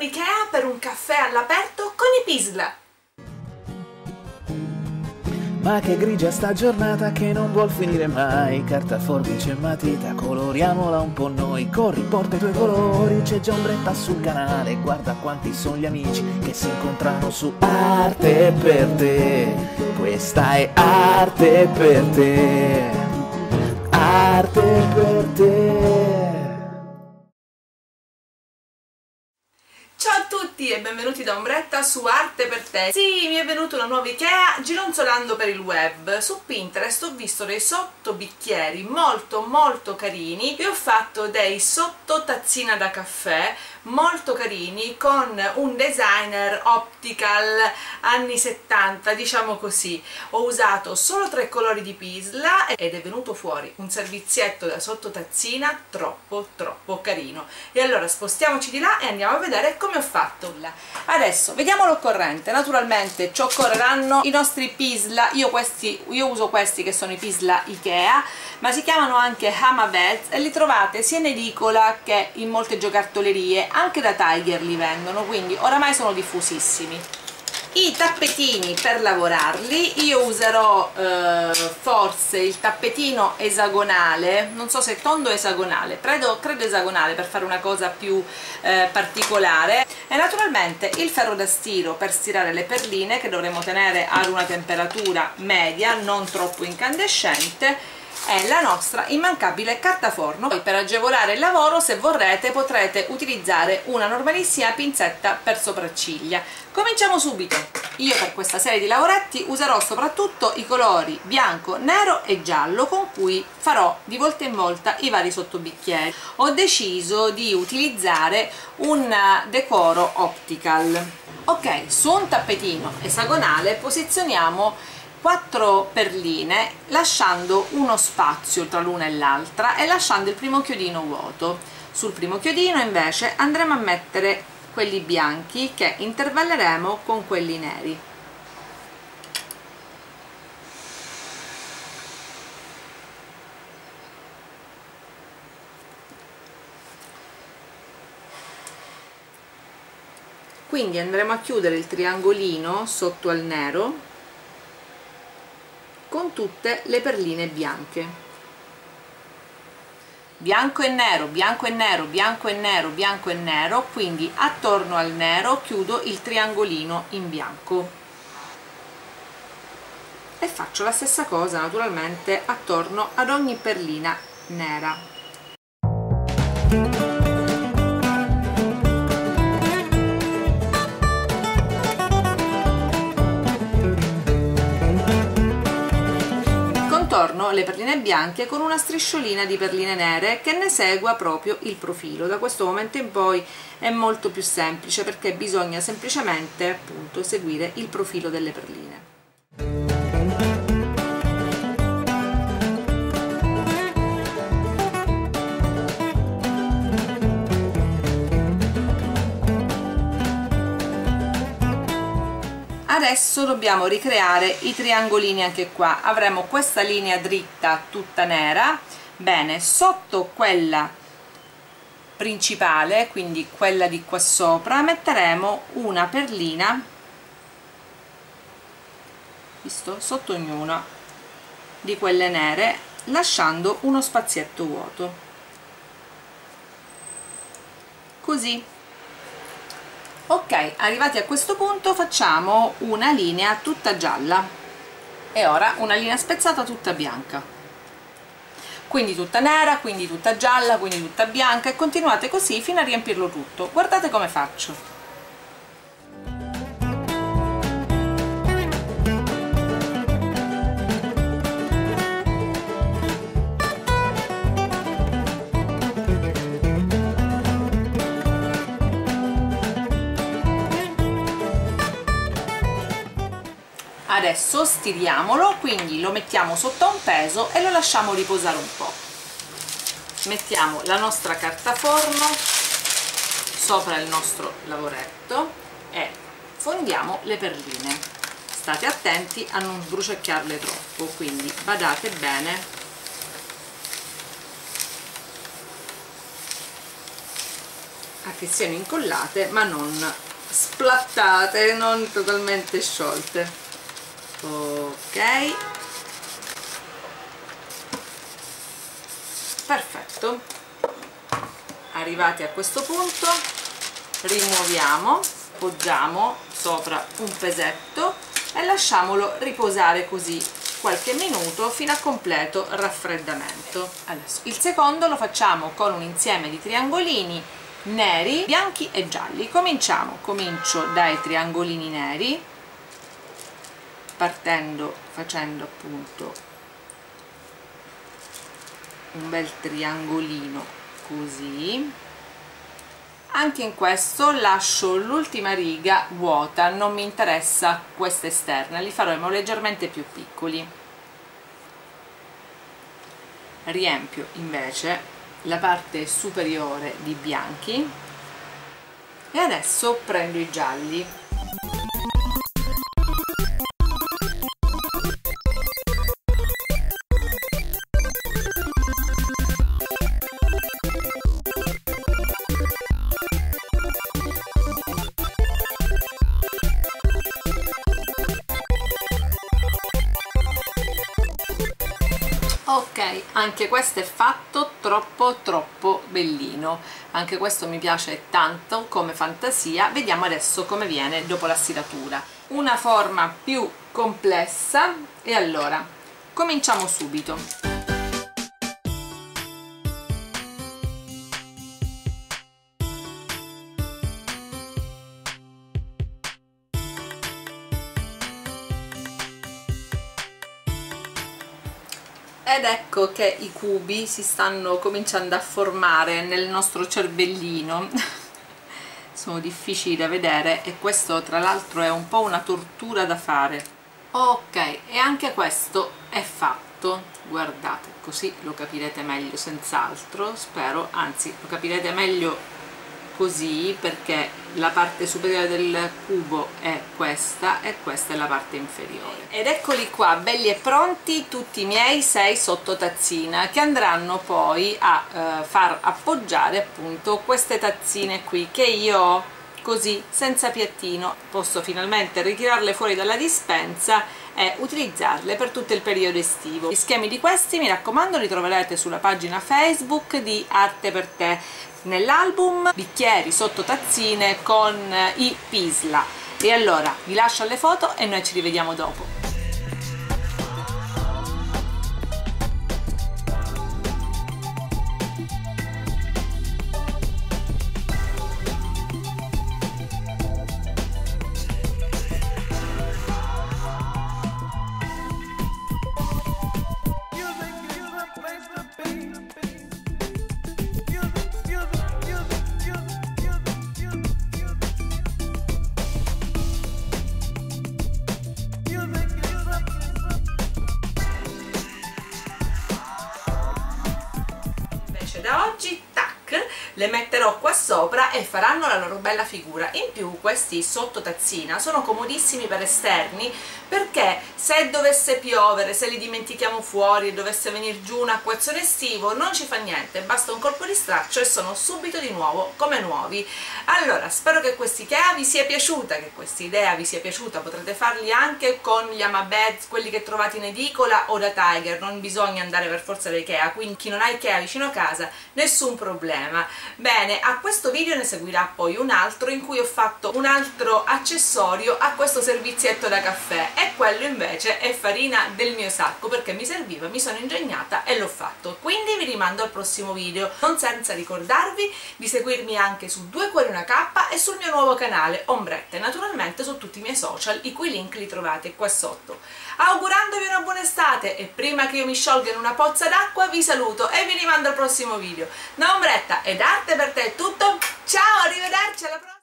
in Ikea per un caffè all'aperto con i Pisla. Ma che grigia sta giornata che non vuol finire mai. Carta, forbice e matita, coloriamola un po' noi. Corri, porta i tuoi colori, c'è già ombretta sul canale. Guarda quanti sono gli amici che si incontrano su Arte per te. Questa è arte per te. Arte per te e benvenuti da Ombretta su Arte per te. Sì, mi è venuta una nuova Ikea gironzolando per il web. Su Pinterest ho visto dei sottobicchieri molto molto carini e ho fatto dei sottotazzina da caffè molto carini con un designer optical anni 70 diciamo così. Ho usato solo tre colori di Pisla ed è venuto fuori un servizietto da sottotazzina troppo troppo carino. E allora spostiamoci di là e andiamo a vedere come ho fatto. Adesso vediamo l'occorrente. Naturalmente ci occorreranno i nostri Pisla. Io, questi, io uso questi che sono i Pisla Ikea ma si chiamano anche Hamavels e li trovate sia in edicola che in molte giocartolerie anche da Tiger li vendono quindi oramai sono diffusissimi. I tappetini per lavorarli io userò eh, forse il tappetino esagonale non so se tondo o esagonale credo, credo esagonale per fare una cosa più eh, particolare. E naturalmente il ferro da stiro per stirare le perline che dovremo tenere ad una temperatura media non troppo incandescente è la nostra immancabile carta forno per agevolare il lavoro se vorrete potrete utilizzare una normalissima pinzetta per sopracciglia. Cominciamo subito. Io per questa serie di lavoretti userò soprattutto i colori bianco, nero e giallo con cui farò di volta in volta i vari sottobicchieri. Ho deciso di utilizzare un decoro optical. Ok su un tappetino esagonale posizioniamo 4 perline lasciando uno spazio tra l'una e l'altra e lasciando il primo chiodino vuoto. Sul primo chiodino invece andremo a mettere quelli bianchi che intervalleremo con quelli neri. Quindi andremo a chiudere il triangolino sotto al nero tutte le perline bianche. Bianco e nero, bianco e nero, bianco e nero, bianco e nero quindi attorno al nero chiudo il triangolino in bianco. E faccio la stessa cosa naturalmente attorno ad ogni perlina nera le perline bianche con una strisciolina di perline nere che ne segua proprio il profilo. Da questo momento in poi è molto più semplice perché bisogna semplicemente appunto seguire il profilo delle perline adesso dobbiamo ricreare i triangolini anche qua. Avremo questa linea dritta tutta nera. Bene sotto quella principale quindi quella di qua sopra metteremo una perlina. Visto? Sotto ognuna di quelle nere lasciando uno spazietto vuoto. Così ok arrivati a questo punto facciamo una linea tutta gialla. E ora una linea spezzata tutta bianca. Quindi tutta nera, quindi tutta gialla, quindi tutta bianca e continuate così fino a riempirlo tutto. Guardate come faccio adesso stiriamolo quindi lo mettiamo sotto un peso e lo lasciamo riposare un po' mettiamo la nostra carta forno sopra il nostro lavoretto e fondiamo le perline. State attenti a non sbruciacchiarle troppo quindi badate bene. A che siano incollate ma non splattate non totalmente sciolte ok. Perfetto. Arrivati a questo punto rimuoviamo poggiamo sopra un pesetto e lasciamolo riposare così qualche minuto fino a completo raffreddamento. Adesso il secondo lo facciamo con un insieme di triangolini neri bianchi e gialli. Cominciamo. Comincio dai triangolini neri partendo facendo appunto un bel triangolino così. Anche in questo lascio l'ultima riga vuota non mi interessa questa esterna li faremo leggermente più piccoli. Riempio invece la parte superiore di bianchi e adesso prendo i gialli ok anche questo è fatto troppo troppo bellino. Anche questo mi piace tanto come fantasia. Vediamo adesso come viene dopo la stiratura una forma più complessa. E allora cominciamo subito ed ecco che i cubi si stanno cominciando a formare nel nostro cervellino. Sono difficili da vedere e questo tra l'altro è un po' una tortura da fare. Ok e anche questo è fatto. Guardate così lo capirete meglio senz'altro spero. Anzi lo capirete meglio così perché la parte superiore del cubo è questa e questa è la parte inferiore ed eccoli qua belli e pronti tutti i miei sei sotto tazzina che andranno poi a eh, far appoggiare appunto queste tazzine qui che io ho così senza piattino posso finalmente ritirarle fuori dalla dispensa e utilizzarle per tutto il periodo estivo. Gli schemi di questi mi raccomando li troverete sulla pagina Facebook di Arte per te nell'album bicchieri sotto tazzine con i Pisla. E allora vi lascio alle foto e noi ci rivediamo dopo le metterò qua sopra e faranno la loro bella figura. In più questi sotto tazzina sono comodissimi per esterni perché se dovesse piovere se li dimentichiamo fuori e dovesse venire giù un acquazzone estivo non ci fa niente. Basta un colpo di straccio e sono subito di nuovo come nuovi. Allora spero che questa Ikea vi sia piaciuta che questa idea vi sia piaciuta. Potrete farli anche con gli Amabeds quelli che trovate in edicola o da Tiger. Non bisogna andare per forza da Ikea quindi chi non ha Ikea vicino a casa nessun problema bene a questo video ne seguirà poi un altro in cui ho fatto un altro accessorio a questo servizietto da caffè e quello invece è farina del mio sacco perché mi serviva, mi sono ingegnata e l'ho fatto. Quindi vi rimando al prossimo video. Non senza ricordarvi di seguirmi anche su Due Cuori Una K e sul mio nuovo canale Ombrette naturalmente su tutti i miei social i cui link li trovate qua sotto. Augurandovi una buona estate e prima che io mi sciolga in una pozza d'acqua vi saluto e vi rimando al prossimo video. Da Ombretta ed arte per te è tutto. Ciao arrivederci alla prossima